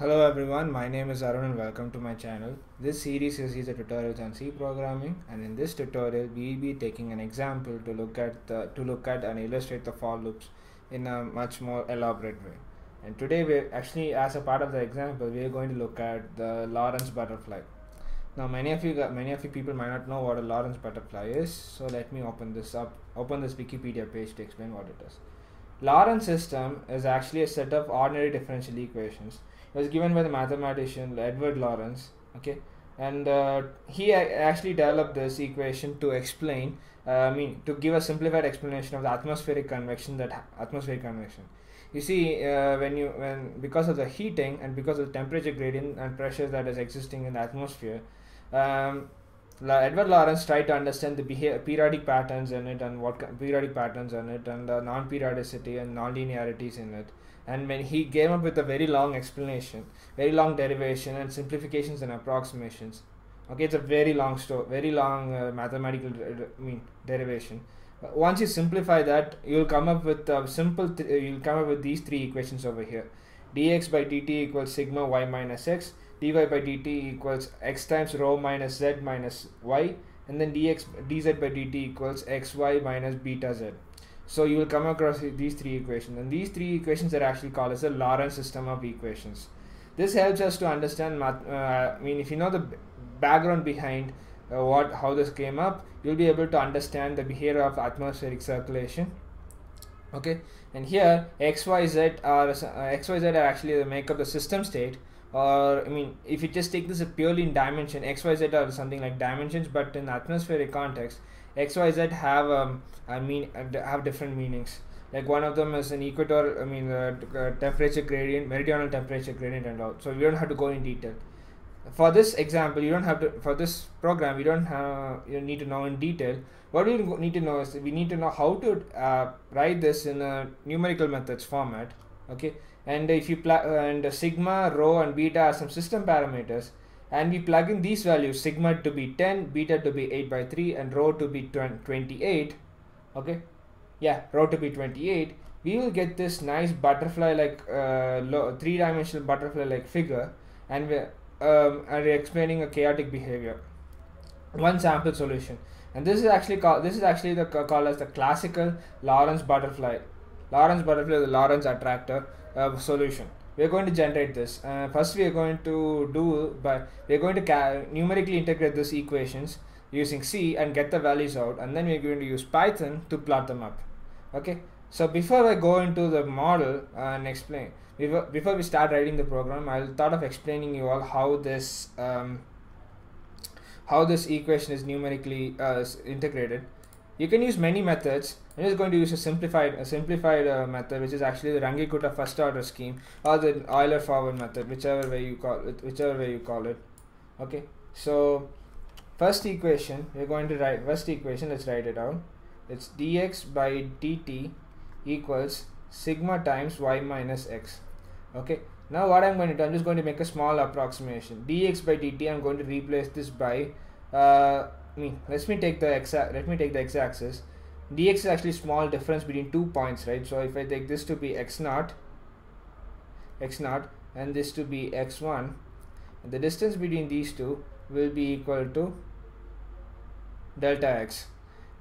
Hello everyone, my name is Arun and welcome to my channel. This series is a tutorials on C programming and in this tutorial we will be taking an example to look at the, to look at and illustrate the for loops in a much more elaborate way. And today we actually as a part of the example we are going to look at the Lorenz butterfly. Now many of you many of you people might not know what a Lorenz butterfly is, so let me open this up open this Wikipedia page to explain what it is. Lorenz system is actually a set of ordinary differential equations. Was given by the mathematician Edward Lorenz. Okay, and uh, he actually developed this equation to explain. Uh, I mean, to give a simplified explanation of the atmospheric convection that atmospheric convection. You see, uh, when you when because of the heating and because of the temperature gradient and pressure that is existing in the atmosphere, um, Edward Lorenz tried to understand the periodic patterns in it and what periodic patterns in it and the non-periodicity and non-linearities in it. And when he came up with a very long explanation, very long derivation and simplifications and approximations. Okay, it's a very long story, very long uh, mathematical I mean derivation. Once you simplify that, you'll come up with a simple. you'll come up with these three equations over here: dx by dt equals sigma y minus x dy by dt equals x times rho minus z minus y and then dx dz by dt equals xy minus beta z so you will come across these three equations. And these three equations are actually called as a Lorenz system of equations. This helps us to understand math uh, I mean if you know the background behind uh, what how this came up you'll be able to understand the behavior of atmospheric circulation. Okay? And here xyz are uh, xyz are actually the make up the system state. Or I mean, if you just take this purely in dimension, x, y, z are something like dimensions, but in atmospheric context, x, y, z have um, I mean have different meanings. Like one of them is an equator, I mean, uh, temperature gradient, meridional temperature gradient, and all. So we don't have to go in detail. For this example, you don't have to. For this program, you don't have. You need to know in detail. What we need to know is we need to know how to uh, write this in a numerical methods format. Okay and if you plug and sigma rho and beta are some system parameters and we plug in these values sigma to be 10 beta to be 8 by 3 and rho to be 28 okay? Yeah rho to be 28 we will get this nice butterfly like uh, three dimensional butterfly like figure. And we um, are explaining a chaotic behavior. One sample solution. And this is actually called this is actually the called as the classical Lorenz butterfly. Lorenz butterfly is the Lorenz attractor uh, solution we're going to generate this. Uh, first we are going to do by we're going to numerically integrate these equations using C and get the values out and then we're going to use Python to plot them up. Okay? So before I go into the model and explain before we start writing the program I thought of explaining you all how this um, how this equation is numerically uh, integrated. You can use many methods. I'm just going to use a simplified a simplified uh, method, which is actually the Runge-Kutta first order scheme or the Euler forward method, whichever way you call it, whichever way you call it. Okay, so first equation we're going to write first equation. Let's write it out. It's dx by dt equals sigma times y minus x. Okay, now what I'm going to do, I'm just going to make a small approximation. dx by dt, I'm going to replace this by uh, me let me take the x let me take the x-axis dx is actually small difference between two points right? So if I take this to be x naught x naught and this to be x1 the distance between these two will be equal to delta x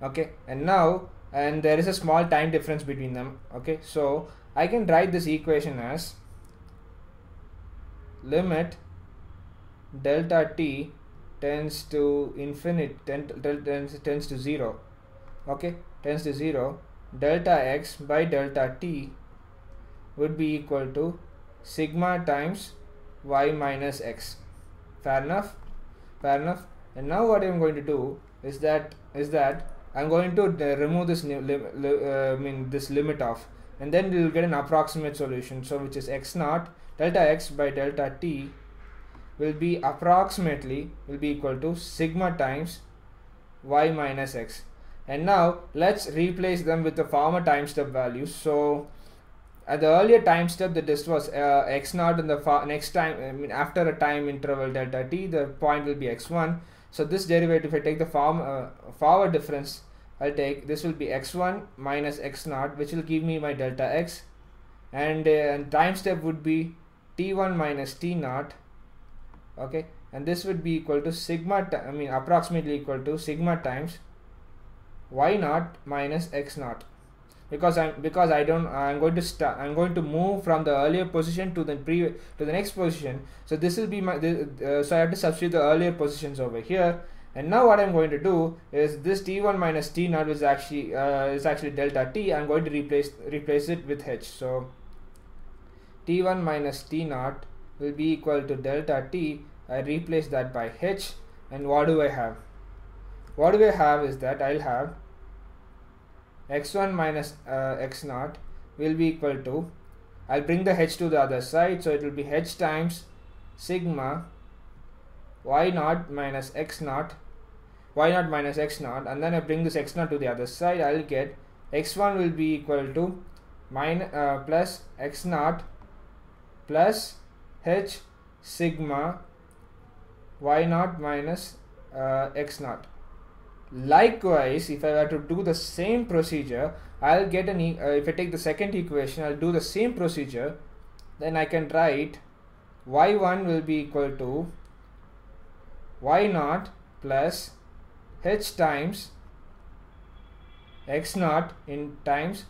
okay? And now and there is a small time difference between them okay? So I can write this equation as limit delta t tends to infinite tend, tends, tends to 0 okay tends to 0 delta x by delta t would be equal to sigma times y minus x. Fair enough? Fair enough? And now what i'm going to do is that is that i'm going to uh, remove this uh, i mean this limit off and then we'll get an approximate solution. So which is x naught delta x by delta t will be approximately will be equal to sigma times y minus x and now let's replace them with the former time step values so at the earlier time step the disk was uh, x naught and the next time I mean after a time interval delta t the point will be x1 so this derivative if I take the form uh, forward difference I'll take this will be x1 minus x naught which will give me my delta x. And, uh, and time step would be t1 minus t naught okay? And this would be equal to sigma I mean approximately equal to sigma times y naught minus x naught? Because I'm because I don't I'm going to start I'm going to move from the earlier position to the pre to the next position. So this will be my uh, so I have to substitute the earlier positions over here. And now what I'm going to do is this t1 minus t naught is actually uh, is actually delta t. I'm going to replace replace it with h. So t1 minus t naught will be equal to delta t. I replace that by h. And what do I have what I have is that I'll have x1 minus uh, x naught will be equal to I'll bring the h to the other side so it will be h times sigma y naught minus x naught y naught minus x naught and then I bring this x naught to the other side I'll get x1 will be equal to minus uh, plus x naught plus h sigma y naught minus uh, x naught likewise if I were to do the same procedure I'll get an e uh, if I take the second equation I'll do the same procedure then I can write y1 will be equal to y naught plus h times x naught in times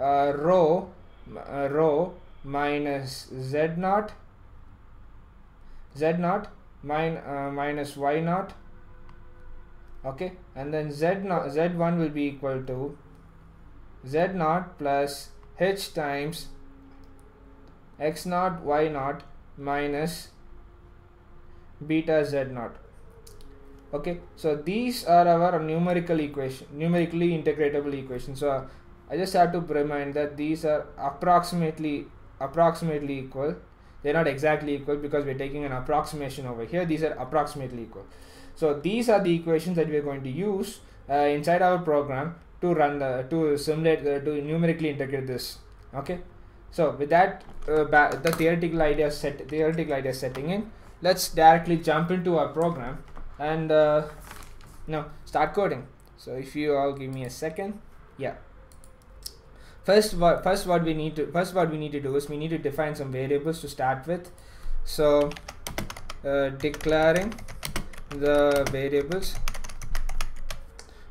uh, rho uh, rho minus z naught z naught min, uh, minus y naught okay? And then z naught z1 will be equal to z naught plus h times x naught y naught minus beta z naught. Okay? So these are our numerical equation numerically integratable equations so i just have to remind that these are approximately approximately equal. They're not exactly equal because we're taking an approximation over here. These are approximately equal so these are the equations that we are going to use uh, inside our program to run the to simulate the, to numerically integrate this. Okay. So with that, uh, the theoretical idea set theoretical idea setting in, let's directly jump into our program and uh, now start coding. So if you all give me a second, yeah. First, what first what we need to first what we need to do is we need to define some variables to start with. So uh, declaring the variables.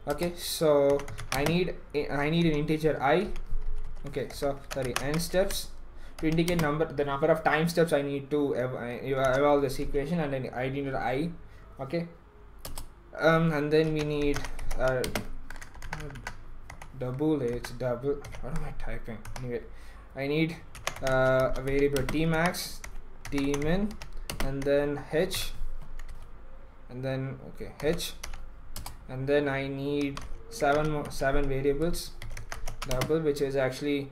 Okay so i need i need an integer i. Okay so sorry n steps. To indicate number the number of time steps i need to evolve this equation and then i need i. Okay. Um and then we need uh double it's double what am i typing? Anyway i need uh, a variable t max t min and then h and then okay h. And then I need seven seven variables. Double which is actually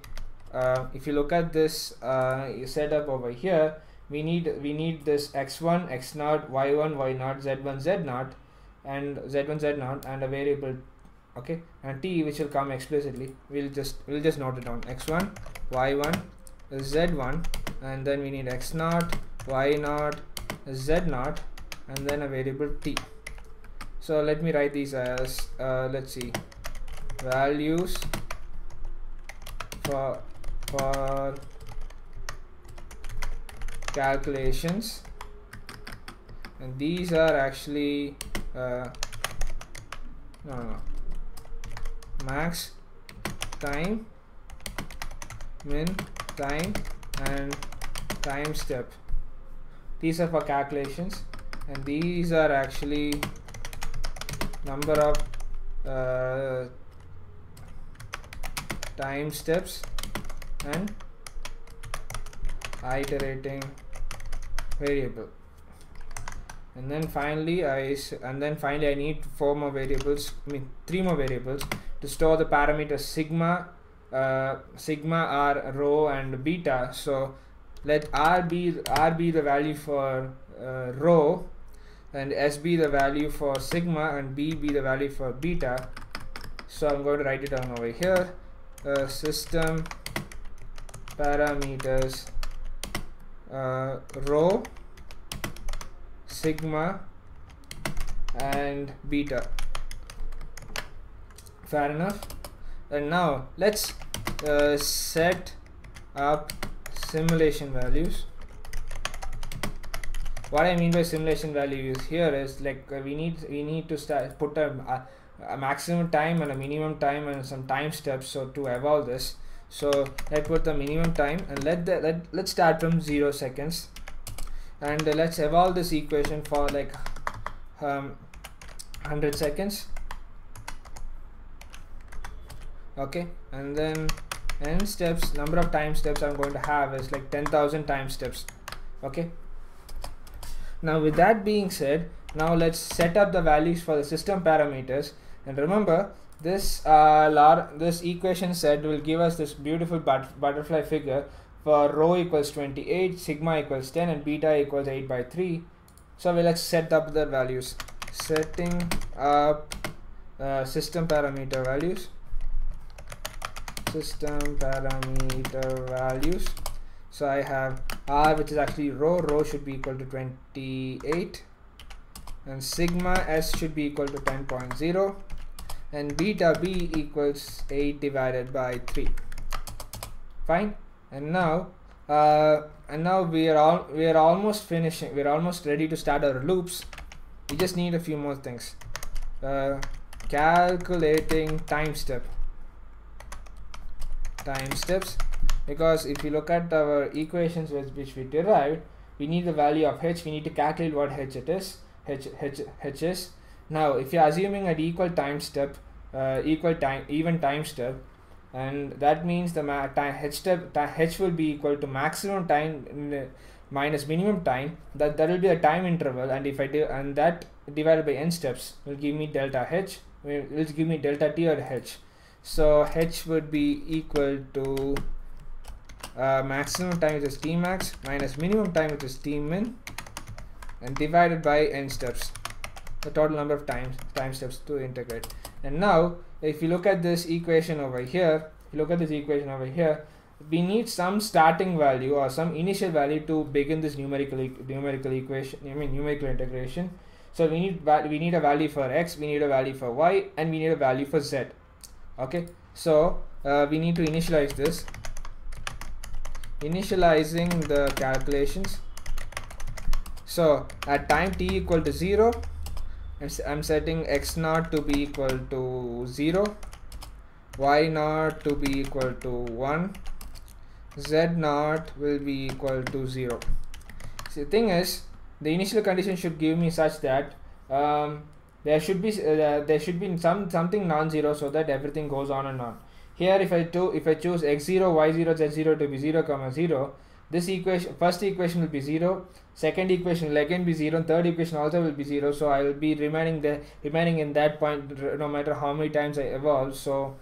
uh, if you look at this uh, setup over here we need we need this x1 x 0 y1 y 0 z1 z 0 and z1 z 0 and a variable okay? And t which will come explicitly. We'll just we'll just note it down. X1 y1 z1 and then we need x 0 y 0 z 0 and then a variable t. So let me write these as uh, let's see. Values for for calculations. And these are actually uh, no, no max time min time and time step. These are for calculations and these are actually number of uh, time steps and iterating variable. And then finally I and then finally I need four more variables I mean three more variables to store the parameters sigma uh, sigma r rho and beta. So let r be r be the value for uh, rho and s be the value for sigma and b be the value for beta. So I'm going to write it down over here. Uh, system parameters uh, rho sigma and beta. Fair enough? And now let's uh, set up simulation values what I mean by simulation value is here is like we need we need to start put a, a, a maximum time and a minimum time and some time steps so to evolve this. So let's put the minimum time and let the let, let's start from zero seconds. And uh, let's evolve this equation for like um, 100 seconds. Okay and then n steps number of time steps I'm going to have is like 10,000 time steps. Okay now with that being said now let's set up the values for the system parameters. And remember this uh, this equation set will give us this beautiful but butterfly figure for rho equals 28 sigma equals 10 and beta equals 8 by 3 so we let's set up the values. Setting up uh, system parameter values. System parameter values so I have R which is actually rho. Rho should be equal to 28 and sigma s should be equal to 10.0 and beta b equals 8 divided by 3 fine. And now uh, and now we are all we are almost finishing we're almost ready to start our loops. We just need a few more things. Uh, calculating time step. Time steps because if you look at our equations which we derived we need the value of h we need to calculate what h it is h, h, h is. Now if you're assuming an equal time step uh, equal time even time step and that means the time h step h will be equal to maximum time minus minimum time that that will be a time interval and if I do and that divided by n steps will give me delta h will give me delta t or h. So h would be equal to uh, maximum time which is t max minus minimum time which is t min and divided by n steps. The total number of times time steps to integrate. And now if you look at this equation over here you look at this equation over here we need some starting value or some initial value to begin this numerical e numerical equation I mean numerical integration. So we need we need a value for x we need a value for y and we need a value for z. Okay? So uh, we need to initialize this initializing the calculations. So at time t equal to 0 I'm setting x naught to be equal to 0 y naught to be equal to 1 z naught will be equal to 0 so the thing is the initial condition should give me such that um, there should be uh, there should be some something non-zero so that everything goes on and on here if I do if I choose x0 y0 z0 to be 0 comma 0 this equation first equation will be 0 second equation will again be 0 third equation also will be 0 so I will be remaining there remaining in that point no matter how many times I evolve. So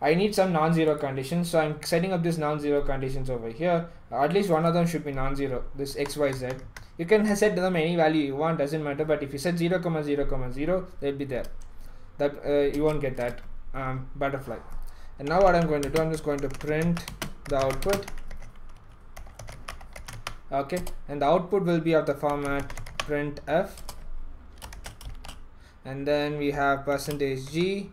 I need some non-zero conditions. So I'm setting up this non-zero conditions over here. At least one of them should be non-zero this x y z. You can set them any value you want doesn't matter. But if you set 0 comma 0 comma 0 they'll be there. That uh, you won't get that um, butterfly and now what I'm going to do I'm just going to print the output. Okay and the output will be of the format printf and then we have percentage g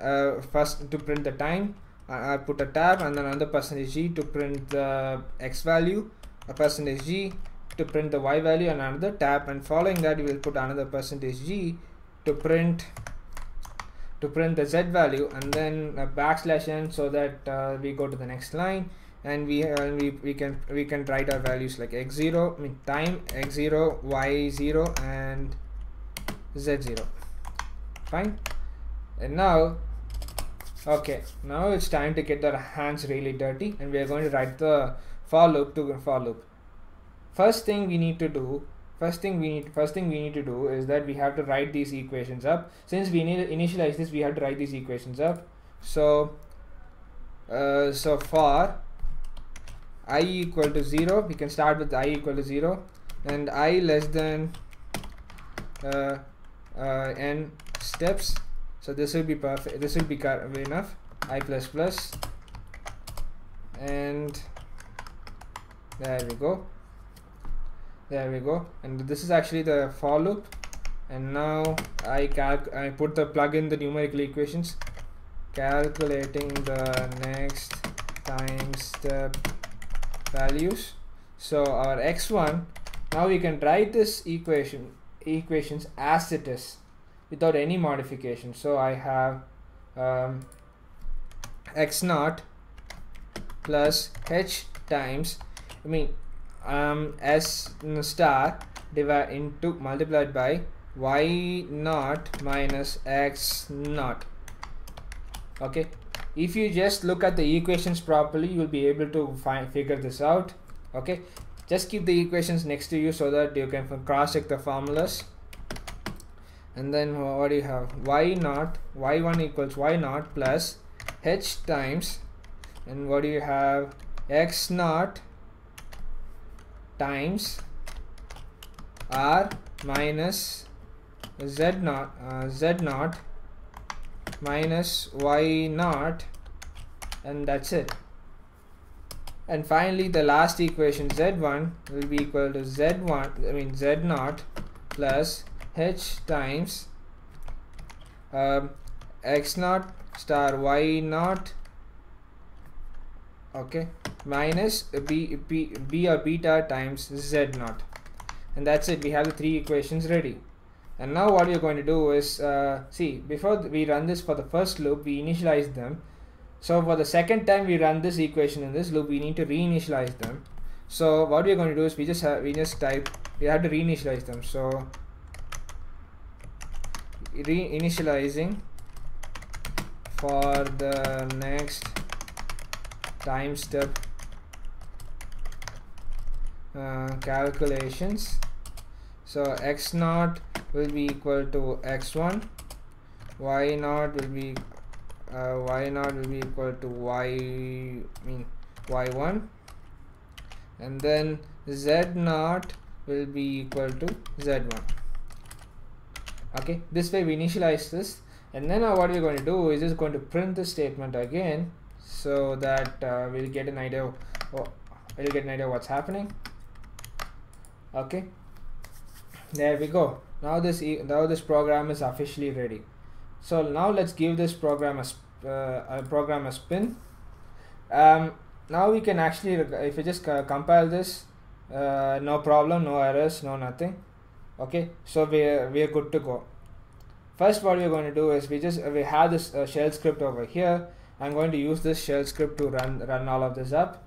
uh, first to print the time. I put a tab and then another percentage g to print the x value a percentage g to print the y value and another tab. And following that you will put another percentage g to print to print the z value and then a backslash n so that uh, we go to the next line and we uh, we, we can we can write our values like x0 I mean time x0 y0 and z0 fine? And now okay now it's time to get our hands really dirty and we are going to write the for loop to for loop. First thing we need to do first thing we need first thing we need to do is that we have to write these equations up. Since we need initialize this we have to write these equations up. So uh, so for i equal to 0 we can start with i equal to 0 and i less than uh, uh, n steps. So this will be perfect this will be enough. i plus plus and there we go there we go. And this is actually the for loop. And now I calc I put the plug in the numerical equations calculating the next time step values. So our x1 now we can write this equation equations as it is without any modification. So I have um, x naught plus h times I mean um, s star divided into multiplied by y naught minus x naught. Okay? If you just look at the equations properly you'll be able to find figure this out. Okay? Just keep the equations next to you so that you can cross check the formulas. And then what do you have? Y naught y1 equals y naught plus h times and what do you have? X naught times r minus z naught uh, z naught minus y naught and that's it. And finally the last equation z1 will be equal to z1 I mean z naught plus h times um, x naught star y naught. Okay minus b, b, b or beta times z naught. And that's it. We have the three equations ready. And now what we're going to do is uh, see before we run this for the first loop we initialize them. So for the second time we run this equation in this loop we need to reinitialize them. So what we're going to do is we just have we just type we have to reinitialize them. So reinitializing for the next time step uh, calculations. So x naught will be equal to x1 y naught will be uh, y naught will be equal to y mean y1 and then z naught will be equal to z1 okay this way we initialize this. And then uh, what we're going to do is just going to print the statement again so that uh, we'll get an idea oh, we'll get an idea what's happening okay? There we go. Now this e now this program is officially ready. So now let's give this program a, uh, a program a spin. Um, now we can actually if we just compile this uh, no problem no errors no nothing. Okay? So we're we're good to go. First what we're going to do is we just we have this uh, shell script over here. I'm going to use this shell script to run run all of this up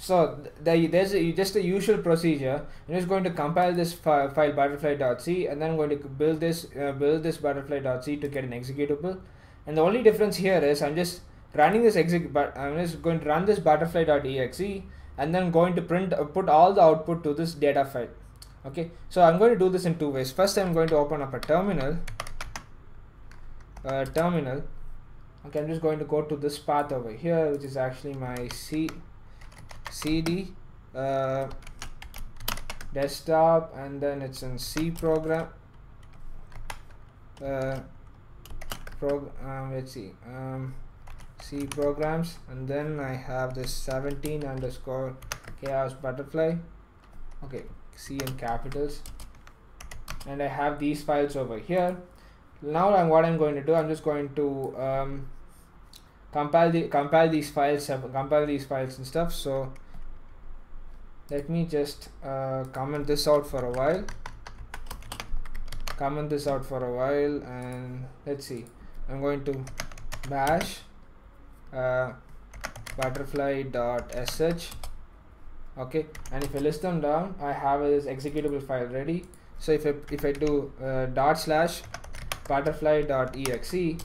so the, there's a, just the usual procedure. I'm just going to compile this file, file butterfly.c and then I'm going to build this uh, build this butterfly.c to get an executable. And the only difference here is I'm just running this exec but I'm just going to run this butterfly.exe and then going to print uh, put all the output to this data file. Okay, so I'm going to do this in two ways. First, I'm going to open up a terminal. Uh, terminal. Okay, I'm just going to go to this path over here, which is actually my C cd uh, desktop and then it's in C program uh, prog um, let's see um, C programs and then I have this 17 underscore chaos butterfly okay C in capitals and I have these files over here. Now I'm, what I'm going to do I'm just going to um, compile the compile these files compile these files and stuff so let me just uh, comment this out for a while. Comment this out for a while and let's see. I'm going to bash uh, butterfly.sh okay and if I list them down I have this executable file ready. So if I, if I do uh, dot slash butterfly.exe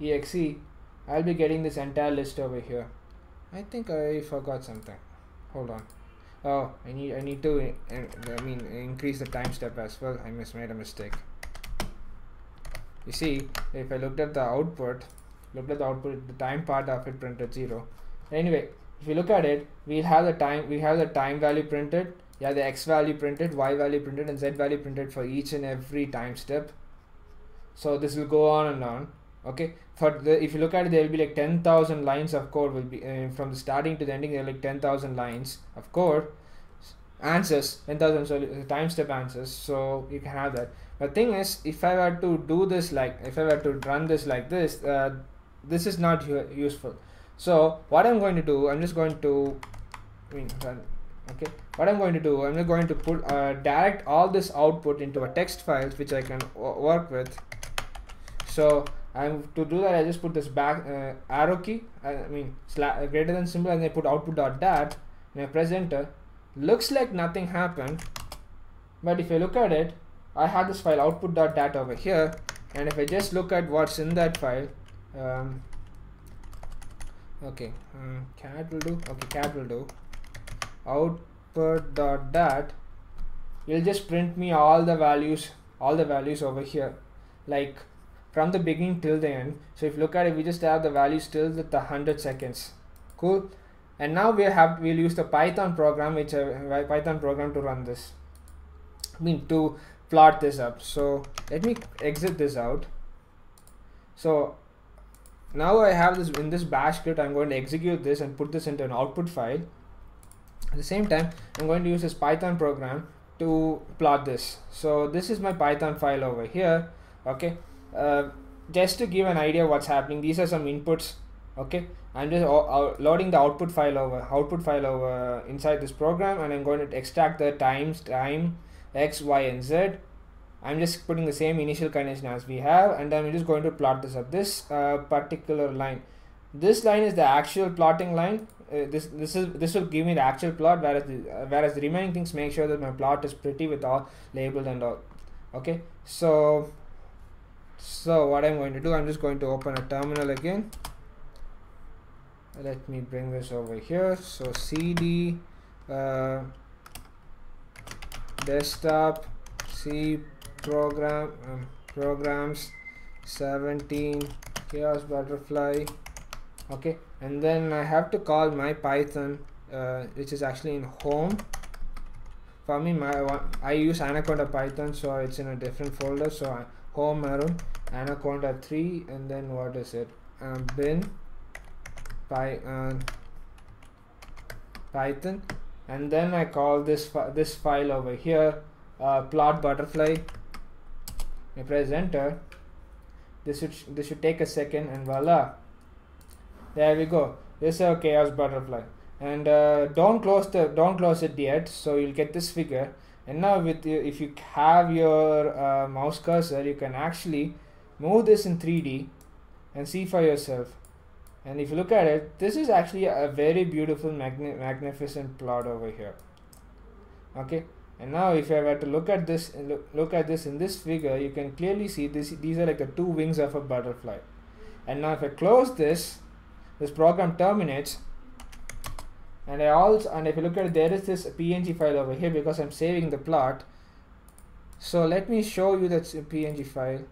exe I'll be getting this entire list over here. I think I forgot something. Hold on. Oh I need I need to uh, I mean increase the time step as well. I mis made a mistake. You see if I looked at the output looked at the output the time part of it printed zero. Anyway if you look at it we have the time we have the time value printed. Yeah the x value printed y value printed and z value printed for each and every time step so this will go on and on okay? For the if you look at it there will be like 10000 lines of code will be uh, from the starting to the ending there are like 10000 lines of code. Answers 10000 so uh, time step answers so you can have that. The thing is if i were to do this like if i were to run this like this uh, this is not useful. So what i'm going to do i'm just going to I mean, run, okay? What i'm going to do i'm just going to put uh, direct all this output into a text file which i can work with. So i'm to do that i just put this back uh, arrow key. I mean uh, greater than symbol and i put output dot dat and i press enter. Looks like nothing happened but if I look at it I have this file output.dat over here. And if I just look at what's in that file um, okay um, cat will do okay cat will do. Output.dat will just print me all the values all the values over here. Like from the beginning till the end. So if you look at it we just have the values till the 100 seconds. Cool? And now we have we'll use the python program which uh, a python program to run this. I mean to plot this up. So let me exit this out. So now I have this in this bash script I'm going to execute this and put this into an output file. At the same time I'm going to use this python program to plot this. So this is my python file over here okay uh, just to give an idea what's happening these are some inputs okay? I'm just loading the output file over output file over inside this program and I'm going to extract the times time x y and z. I'm just putting the same initial condition as we have and then I'm just going to plot this up. This uh, particular line this line is the actual plotting line. Uh, this this is this will give me the actual plot whereas the, uh, whereas the remaining things make sure that my plot is pretty with all labeled and all okay? So so what I'm going to do I'm just going to open a terminal again. Let me bring this over here. So cd uh, desktop c program um, programs 17 chaos butterfly. Okay and then I have to call my python uh, which is actually in home. For me my I use anaconda python so it's in a different folder. So I, home arrow anaconda 3 and then what is it? Um, bin py, uh, python. And then I call this fi this file over here uh, plot butterfly. I press enter this should this should take a second and voila. There we go. This is a chaos butterfly. And uh, don't close the don't close it yet so you'll get this figure and now with if you have your uh, mouse cursor you can actually move this in 3d and see for yourself. And if you look at it this is actually a very beautiful magni magnificent plot over here. Okay? And now if I were to look at this look, look at this in this figure you can clearly see this these are like the two wings of a butterfly. And now if I close this this program terminates and I also and if you look at it there is this png file over here because I'm saving the plot so let me show you that png file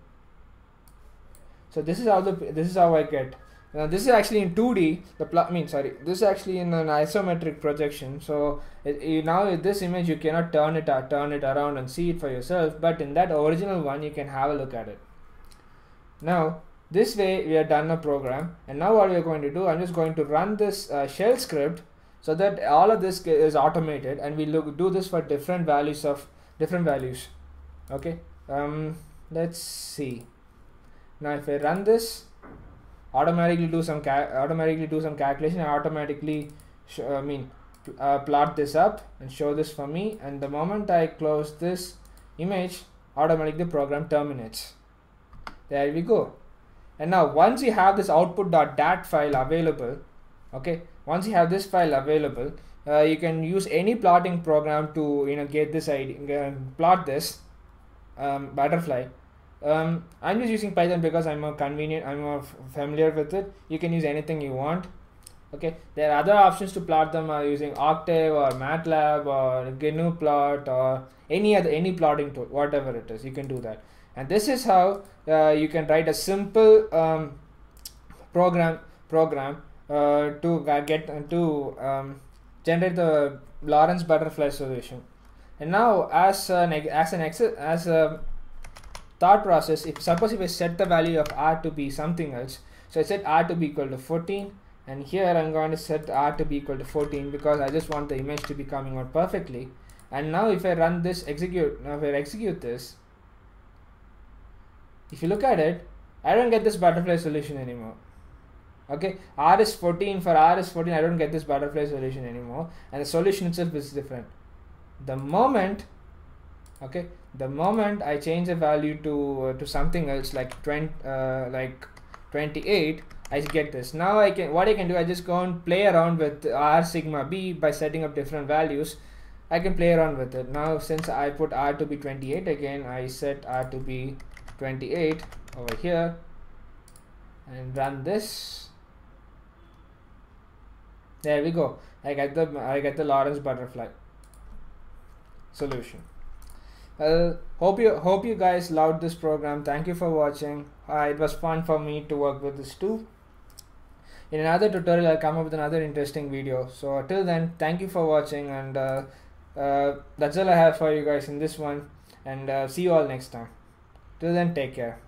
so this is how the this is how I get now this is actually in 2D. The plot I mean sorry, this is actually in an isometric projection. So it, you, now with this image you cannot turn it uh, turn it around and see it for yourself. But in that original one, you can have a look at it. Now this way we have done a program, and now what we are going to do? I'm just going to run this uh, shell script so that all of this is automated, and we look do this for different values of different values. Okay. Um, let's see. Now if I run this automatically do some automatically do some calculation and automatically I mean uh, plot this up and show this for me and the moment I close this image automatically the program terminates there we go and now once you have this output.dat file available okay once you have this file available uh, you can use any plotting program to you know get this idea uh, plot this um, butterfly um, I'm just using Python because I'm a convenient, I'm familiar with it. You can use anything you want. Okay, there are other options to plot them are using Octave or MATLAB or GNU plot or any other any plotting tool, whatever it is, you can do that. And this is how uh, you can write a simple um, program program uh, to get to um, generate the Lorenz butterfly solution. And now, as an as an as a thought process if suppose if I set the value of r to be something else so I set r to be equal to 14 and here I'm going to set r to be equal to 14 because I just want the image to be coming out perfectly and now if I run this execute now if I execute this if you look at it I don't get this butterfly solution anymore okay? R is 14 for r is 14 i don't get this butterfly solution anymore. And the solution itself is different. The moment okay? The moment i change the value to uh, to something else like 20 uh, like 28 i get this. Now i can what i can do i just go and play around with r sigma b by setting up different values. I can play around with it. Now since i put r to be 28 again i set r to be 28 over here and run this there we go. I get the i get the Lorenz butterfly solution. Well hope you hope you guys loved this program. Thank you for watching. Uh, it was fun for me to work with this too. In another tutorial i'll come up with another interesting video. So till then thank you for watching and uh, uh, that's all i have for you guys in this one. And uh, see you all next time. Till then take care